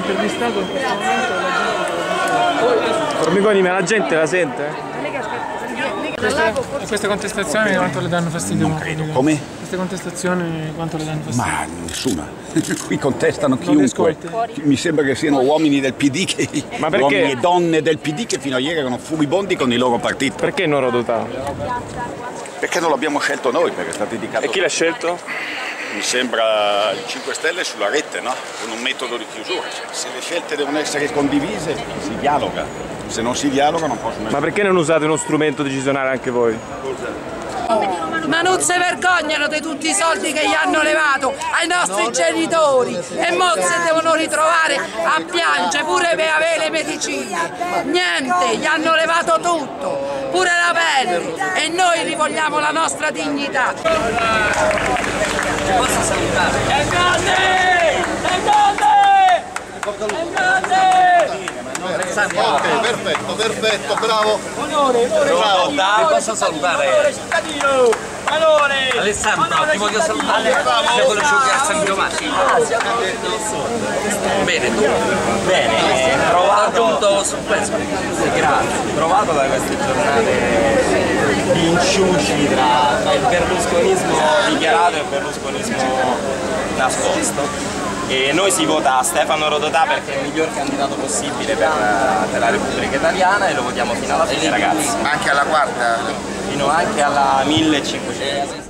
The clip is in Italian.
Formigoni intervistato in questo momento la gente Formigoni, ma la gente la sente? E queste contestazioni quanto le danno fastidio? Non credo. Come? Queste contestazioni quanto le danno fastidio? Ma nessuna. Qui contestano chiunque. Mi sembra che siano uomini del PD, che, Ma perché? uomini e donne del PD che fino a ieri erano furibondi con il loro partito. Perché non Rodotà? Perché non l'abbiamo scelto noi, perché è stato indicato. E chi l'ha scelto? Mi sembra il 5 Stelle sulla rete, no? Con un metodo di chiusura. Se le scelte devono essere condivise, si dialoga. Se non si dialoga non possono essere. Ma perché non usate uno strumento decisionale anche voi? Ma non si vergognano di tutti i soldi che gli hanno levato ai nostri genitori e mo si devono ritrovare a piangere pure per avere le medicine. Niente, gli hanno levato tutto, pure la pelle e noi rivogliamo la nostra dignità. Ok, perfetto, perfetto, bravo. Ti posso salutare? Alessandro, ti voglio salutare. Sei quello che a San Giovanni. Bene, tu? Bene, provato. giunto su questo. Grazie. Provato da queste giornate di inciuci tra, tra il berlusconismo dichiarato e il berlusconismo nascosto. E noi si vota Stefano Rodotà perché è il miglior candidato possibile per, per la Repubblica Italiana e lo votiamo fino alla fine ragazzi. Anche alla quarta. Fino anche alla 1500.